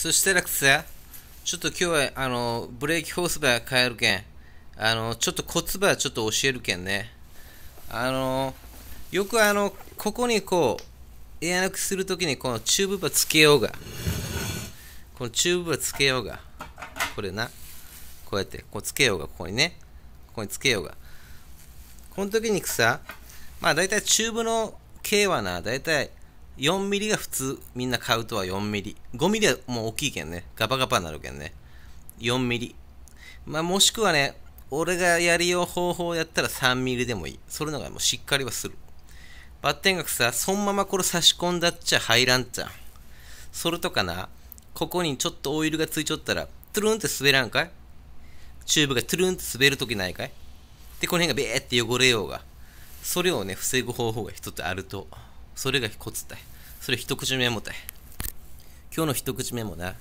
そしたらさ、ちょっと今日は、あの、ブレーキホースば変えるけん、あの、ちょっとコツばちょっと教えるけんね。あの、よくあの、ここにこう、エア抜きするときにこのチューブバーつけようが。このチューブバーつけようが。これな。こうやって、こうつけようが、ここにね。ここにつけようが。この時にさ、まあ大体チューブの径はな、大体4ミリが普通、みんな買うとは4ミリ。5ミリはもう大きいけんね。ガバガバになるけんね。4ミリ。まあもしくはね、俺がやりよう方法やったら3ミリでもいい。それのがもうしっかりはする。ばってんがさ、そのままこれ差し込んだっちゃ入らんちゃ。それとかな、ここにちょっとオイルがついちゃったら、トゥルンって滑らんかい？チューブがトゥルンって滑るときないかい？で、この辺がベーって汚れようが。それをね、防ぐ方法が一つあると。それがコツたい。それ一口メモたい。今日の一口メモな。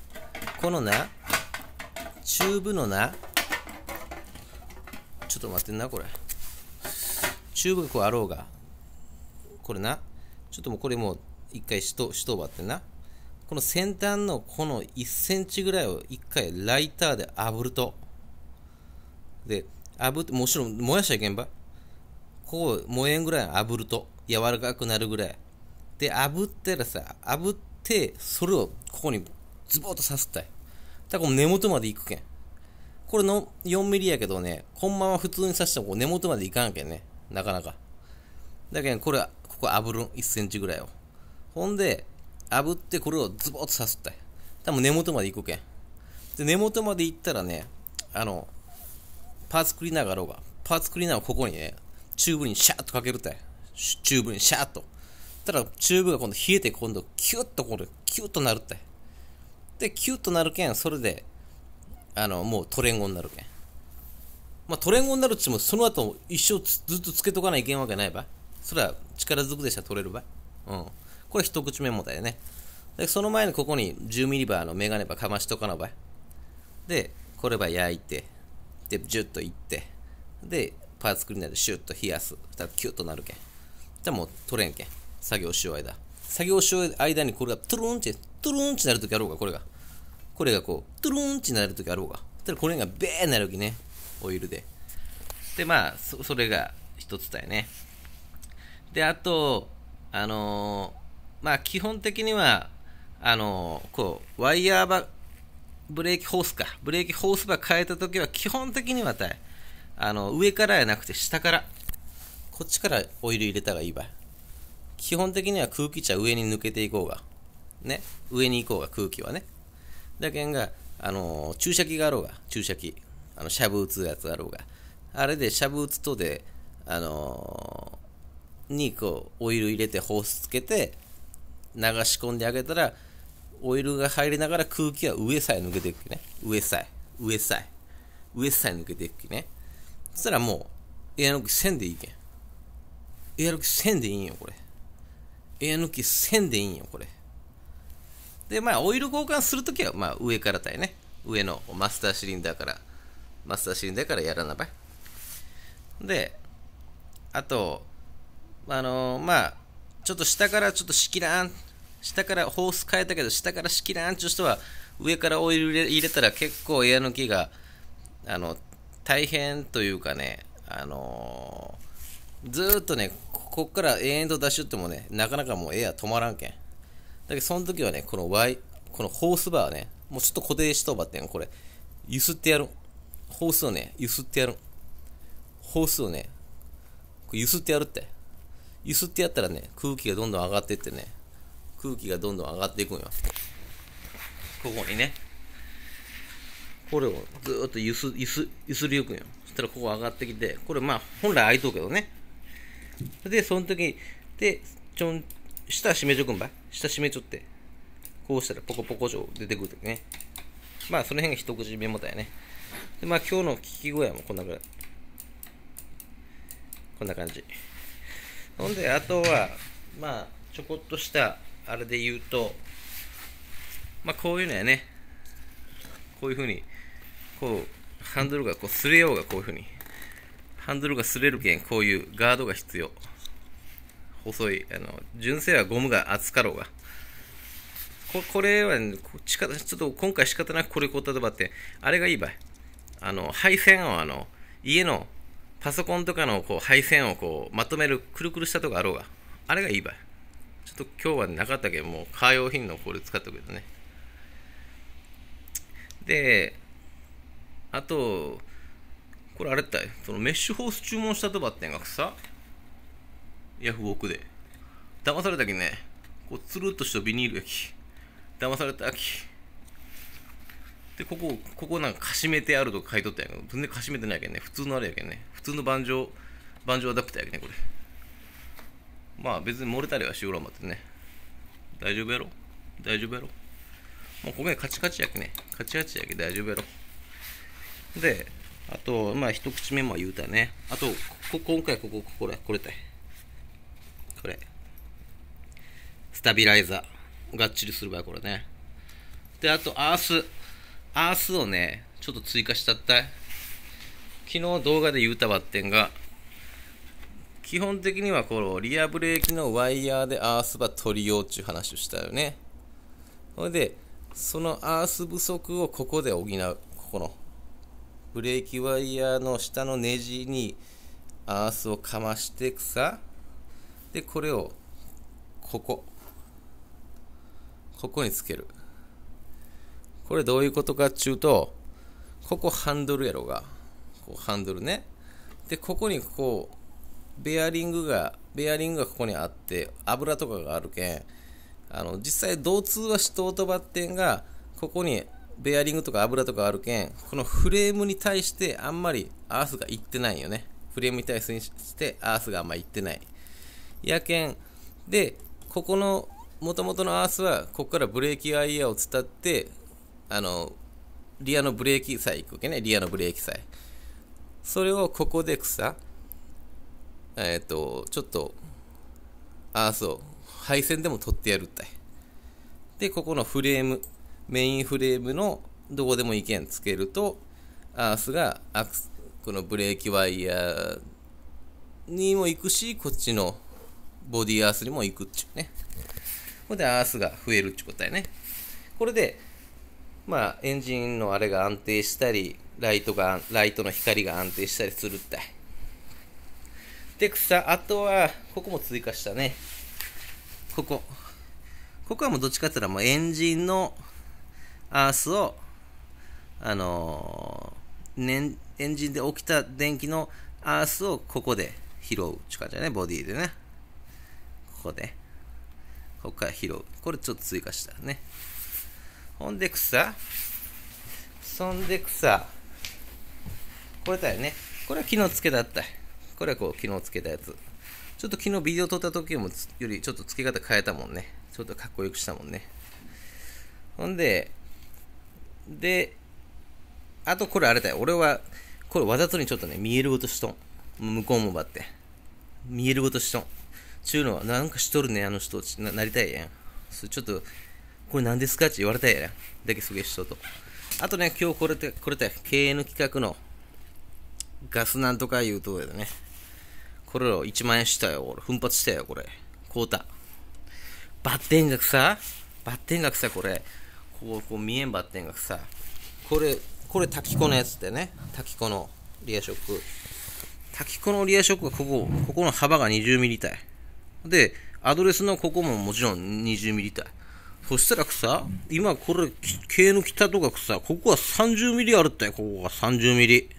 このな、チューブのな、ちょっと待ってんな、これ。チューブがこうあろうが。これな。ちょっともうこれもう一回しと、しとばってな。この先端のこの1センチぐらいを一回ライターで炙ると。で、炙って、もちろん燃やしちゃいけんば。こう燃えんぐらい炙ると柔らかくなるぐらい。で、炙ったらさ、炙って、それをここにズボッと刺すったい。だから根元まで行くけん。これの4ミリやけどね、こんまま普通に刺しても根元までいかんけんね。なかなか。だけど、これ、ここ炙る1センチぐらいを。ほんで、炙ってこれをズボッと刺すったい。多分根元まで行くけん。で、根元まで行ったらね、あの、パーツクリーナーがあろうが、パーツクリーナーをここにね、チューブにシャーッとかけるったい。チューブにシャーッと。たら、チューブが今度冷えて、今度、キュッとこれ、キュッとなるたい。で、キュッとなるけん、それで、あの、もう取れんごとなるけん。まあ、取れんごとなるっちも、その後、一生ずっとつけとかないけんわけないば。それは力ずくでしたら取れるば。うん。これ一口メモだよね。で、その前にここに10ミリバーのメガネばかましとかなば。で、これば焼いて、で、ジュッといって、で、パーツクリーナーでシュッと冷やす。たらキュッとなるけん。じゃもう取れんけん。作業しよう間。作業しよう間にこれがトゥルンチ、トゥルンチなるときあろうが、これが。これがこう、トゥルンチなるときあろうが。たらこれがベーなるきね。オイルで。で、まあ、そそれが一つだよね。で、あと、あのー、まあ、基本的には、あのー、こう、ワイヤーば、ブレーキホースか。ブレーキホースば変えたときは、基本的にはたい。あの、上からやなくて下から、こっちからオイル入れたらいいばい。基本的には空気茶上に抜けていこうが。ね。上に行こうが、空気はね。だけんが、あのー、注射器があろうが、注射器。あの、しゃぶ打つやつがあろうが。あれでしゃぶ打つとで、あのー、にこう、オイル入れてホースつけて、流し込んであげたら、オイルが入りながら空気は上さえ抜けていくね。上さえ。上さえ。上さえ抜けていくね。そしたらもう、エア抜き1000でいいけん。エア抜き1000でいいんよ、これ。エア抜き1000でいいんよ、これ。で、まあ、オイル交換するときは、まあ、上からだよね。上のマスターシリンダーから、マスターシリンダーからやらなばい。で、あと、あのー、まあ、ちょっと下からちょっと仕切らん、下からホース変えたけど、下から仕切らんっていう人は、上からオイル入れたら結構エア抜きが、あの、大変というかね、あのー、ずっとね、こっから延々と出しよってもね、なかなかもうエア止まらんけん。だけど、その時はね、この Y、このホースバーね、もうちょっと固定しとばってん、これ、ゆすってやる。ホースをね、ゆすってやる。ホースをね、ゆすってやるって。ゆすってやったらね、空気がどんどん上がっていってね、空気がどんどん上がっていくんよ。ここにね。これをずっとゆす、ゆす、ゆすりゆくんよ。そしたらここ上がってきて、これまあ本来開いとうけどね。で、その時、で、ちょん、下閉めちょくんばい？下閉めちょって。こうしたらポコポコ状出てくるときね。まあその辺が一口メモだよね。で、まあ今日の聞き声はもこんなぐらい。こんな感じ。ほんで、あとは、まあ、ちょこっとした、あれで言うと、まあこういうのやね。こういうふうに、こう、ハンドルがこう擦れようがこういうふうに。ハンドルが擦れるけん、こういうガードが必要。細い、あの、純正はゴムが厚かろうが。ここれは、ね、ちかちょっと今回仕方なくこれこうたとばって、あれがいいばい。あの、配線をあの、家のパソコンとかのこう配線をこうまとめるくるくるしたとこあろうが、あれがいいばい。ちょっと今日はなかったけど、もうカー用品のこれ使っとくけどね。で、あと、これあれったい、そのメッシュホース注文したとばってんがさ、ヤフオクで。騙されたけね、こうつるっとしたビニール焼き。騙されたき。で、ここ、ここなんかかしめてあるとか書いとったんやけど、全然かしめてないけんね。普通のあれやけんね。普通の盤上、盤上アダプターやけんね、これ。まあ別に漏れたりはしおらんまってね。大丈夫やろ？大丈夫やろ？もうここカチカチやけね。カチカチやけ大丈夫やろ？で、あと、まあ一口目も言うたね。あと、こ今回ここ、これ、これたい。これ。スタビライザー。がっちりする場合これね。で、あと、アース。アースをね、ちょっと追加したったい。昨日動画で言うたばってんが、基本的にはこのリアブレーキのワイヤーでアースば取りようっていう話をしたよね。それで、そのアース不足をここで補う。ここのブレーキワイヤーの下のネジにアースをかましてくさ。で、これをここ。ここにつける。これどういうことかっちゅうと、ここハンドルやろが、こうハンドルね。で、ここにこう、ベアリングが、ベアリングがここにあって、油とかがあるけん、あの、実際同通はしとうとばってんが、ここにベアリングとか油とかあるけん、このフレームに対してあんまりアースがいってないよね。フレームに対してアースがあんまりいってない。やけん、で、ここの元々のアースは、ここからブレーキワイヤーを伝って、あの、リアのブレーキさえ行くわけね、リアのブレーキさえ。それをここで草、えっ、ー、と、ちょっと、ああ、そう、配線でも取ってやるったい。で、ここのフレーム、メインフレームのどこでもいけんつけると、アースがアクスこのブレーキワイヤーにも行くし、こっちのボディアースにも行くっちゅうね。これでアースが増えるっちゅうことやね。これで、まあ、エンジンのあれが安定したり、ライトが、ライトの光が安定したりするったい。で、草、あとは、ここも追加したね。ここ。ここはもうどっちかって言ったらもうエンジンのアースを、あのー、ね、エンジンで起きた電気のアースをここで拾うって感じだね、ボディでね。ここで。ここから拾う。これちょっと追加したね。ほんで草そんで草これだよね。これは昨日つけたったこれはこう昨日つけたやつ。ちょっと昨日ビデオ撮った時もよりちょっと付け方変えたもんね。ちょっとかっこよくしたもんね。ほんで、で、あとこれあれだよ。俺は、これわざとにちょっとね、見えるごとしとん。向こうもばって。見えるごとしとん。ちゅうのは、なんかしとるね、あの人な。なりたいやん。それちょっと、これ何ですかって言われたいやん。だけすげえ人と。あとね、今日これて、これて、経営の企画のガスなんとか言うとやね。これを1万円したよ。俺、奮発したよ、これ。買うた。バッテン額さ、バッテン額さ、これ。こう、こう見えんバッテン額さ。これ、これ、滝子のやつってね。滝子のリアショック。滝子のリアショックはここ、ここの幅が20ミリ体。で、アドレスのここももちろん20ミリ体。そしたらさ、今これ、経の北とかさ、ここは30ミリあるったよ、ここが30ミリ。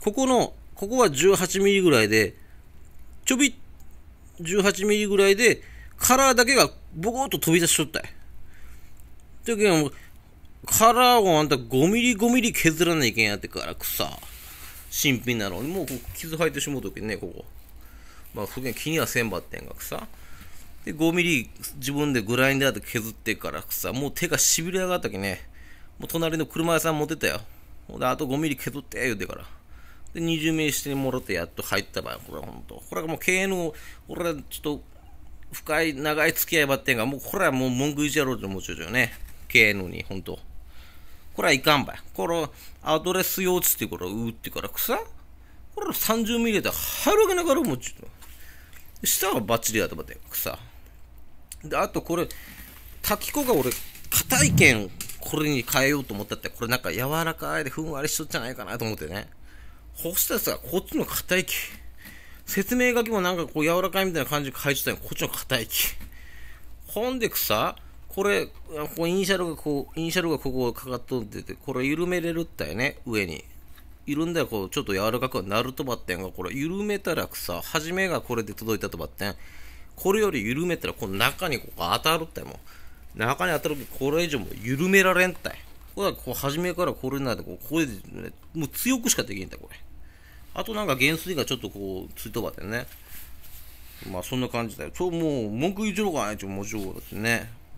ここの、ここは18ミリぐらいで、ちょびっ、18ミリぐらいで、カラーだけがボコッと飛び出しとったい。だけど、カラーをあんた5ミリ5ミリ削らないけんやってからくさ、新品なのに、もう傷入ってしもうときね、ここ。まあ、そげん気にはせんばってんがくさ。で、5ミリ自分でグラインダーで削ってからくさ、もう手がしびれ上がったきね、もう隣の車屋さん持ってたよ。で、あと5ミリ削って言うてから。で、20ミリしてもろてやっと入ったばよ、これほんと。これはもう経営の、俺はちょっと、深い、長い付き合いばってんが、もうこれはもう文句言いやろうと思うちゃうよね。経営のに、ほんと。これはいかんばい。これ、アドレス用つってこれ、うってから草これ30ミリで入るわけなかろうもうちょっと。下はバッチリやと思って、草。で、あとこれ、炊き粉が俺、硬いけん、これに変えようと思ったって、これなんか柔らかいでふんわりしとっちゃないかなと思ってね。そしたらさ、こっちの硬い木。説明書きもなんかこう柔らかいみたいな感じで書いてたよ。こっちの硬い木。ほんでくさ、これ、こうイニシャルがこう、イニシャルがここかかっとってて、これ緩めれるったよね、上に。緩んだらこう、ちょっと柔らかくなるとばってんが、これ緩めたらさ、初めがこれで届いたとばってん。これより緩めたら、この中にここ当たるってもう。中に当たるけどこれ以上も緩められんったい。これはこう初めからこれになんでこうこれで、ね、もう強くしかできんだこれあとなんか減水がちょっとこうついとばってんねまあそんな感じだよちょもう文句言うちょろかないちょもちろんだっ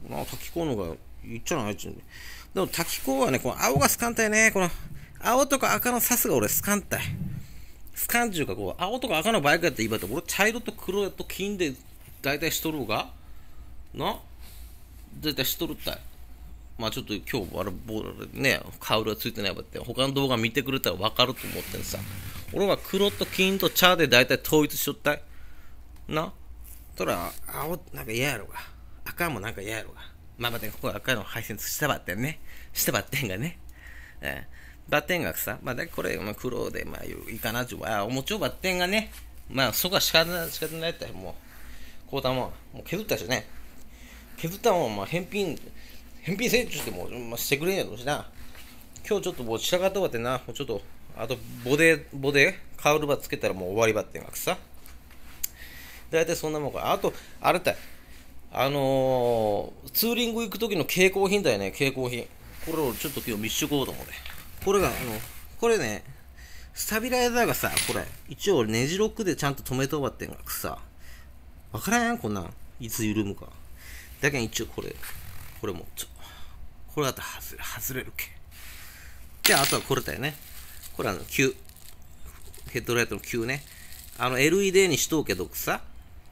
てねな滝子のが言っちゃないっちゅうでも滝子はね。この青がスカンたいね。この青とか赤のサスが俺スカンたい。スカンちゅうかこう青とか赤のバイクやって言いばって俺茶色と黒やと金で大体しとるが。な？大体しとるったい。まあちょっと今日、あれ、ね、カウルがついてないばって、他の動画見てくれたら分かると思ってさ、俺は黒と金と茶で大体統一しとったい。な？そら、青、なんか嫌やろが。赤もなんか嫌やろが。まあまあ、ここ赤の配線したばってんね。したばってんがね。えー、バッテンがさ、まあ、だこれ、まあ、黒で、まあ、いいかなちゅうあ、おもちょバッテンがね、まあ、そこは仕方ない、仕方ないって、もう、こうたもん、もう削ったしね。削ったもん、まあ、返品、返品請求しても、まあ、してくれんやろしな。今日ちょっともう仕上がったわってな、もうちょっと、あと、ボデ、ボデ、カウルバつけたらもう終わりばってんがくさ。大体そんなもんか。あと、あれだい。あのー、ツーリング行く時の携行品だよね、携行品。これをちょっと今日見しとこうと思って。これが、あの、これね、スタビライザーがさ、これ、一応ネジロックでちゃんと止めとばってんがくさ。わからんやん、こんなん。いつ緩むか。だけど一応これ、これもちょ、これだと外れ外れるけ。で、ああとはこれだよね。これあの、9。ヘッドライトの9ね。あの、LED にしとうけどさ、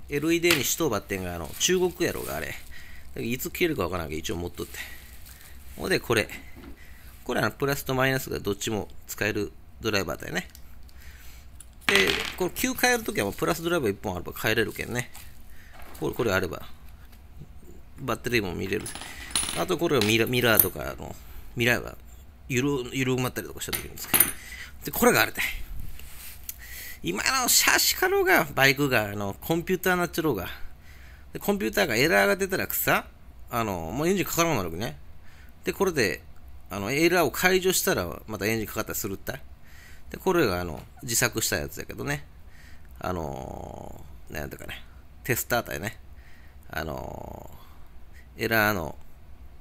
LED にしとうばってんが、あの、中国やろがあれ。いつ消えるかわからんけど、一応持っとって。ほんで、これ。これはプラスとマイナスがどっちも使えるドライバーだよね。で、この9変えるときはもうプラスドライバー1本あれば変えれるけんね。これ、これあれば。バッテリーも見れる。あとこれはミラミラーとか、あの、ミラーが緩緩まったりとかした時に使う。で、これがあれだ。今のシャシカロが、バイクが、あの、コンピューターになっちゃろうが。で、コンピューターがエラーが出たらさ、あの、もうエンジンかからなくなるわけね。で、これで、あの、エラーを解除したら、またエンジンかかったりするったい。で、これが、あの、自作したやつだけどね。あのー、なんだかね、テスタータイね。あのー、エラーの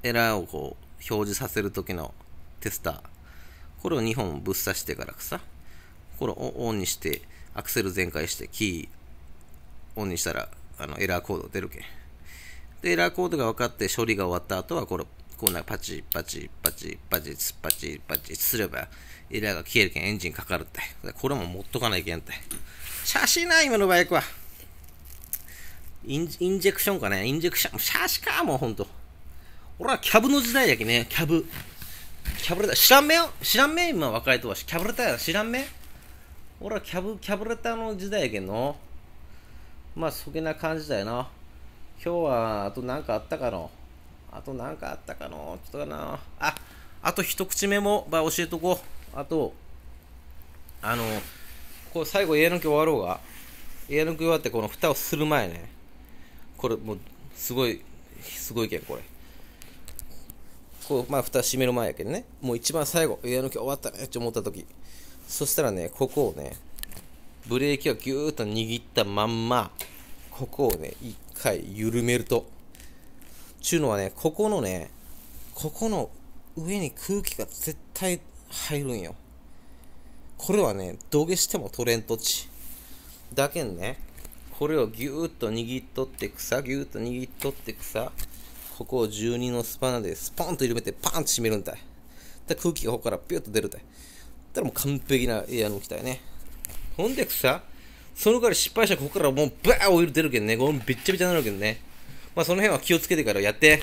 エラーをこう表示させる時のテスターこれを2本ぶっ刺してからさこれをオンにしてアクセル全開してキーオンにしたらあのエラーコード出るけん。でエラーコードが分かって処理が終わった後はこれこうなパチパチパチパチパチパチすればエラーが消えるけんエンジンかかるって。これも持っとかないけんって。写真ない今のバイクは。インインジェクションかね。インジェクションシャシかもうほんと。俺はキャブの時代やけね、キャブ。キャブレター、知らんめよ。知らんめ今若いとは。キャブレター知らんめ俺はキャブ、キャブレターの時代やけんの。まあ、そげな感じだよな。今日は、あと何かあったかのあと何かあったかのちょっとかな。あ、あと一口目も、ば教えとこう。あと、あの、これ最後、家抜き終わろうが。家抜き終わって、この蓋をする前ね。これ、もう、すごい、すごいけん、これ。こう、まあ、蓋閉める前やけどね、もう一番最後、エア抜き終わったねって思った時、そしたらね、ここをね、ブレーキをギューッと握ったまんま、ここをね、一回緩めると、ちゅうのはね、ここのね、ここの上に空気が絶対入るんよ。これはね、土下しても取れんとち。だけんね、これをギューッと握っとって草、ギューッと握っとって草、ここを12のスパナでスポンと緩めてパンと閉めるんだい。で空気がここからピュッと出るんだ。ったらもう完璧なエアの機体ね。ほんでさ、その代わり失敗したらここからもうバーオイル出るけんね。ごめん、びっちゃびちゃになるけどね。まあその辺は気をつけてからやって。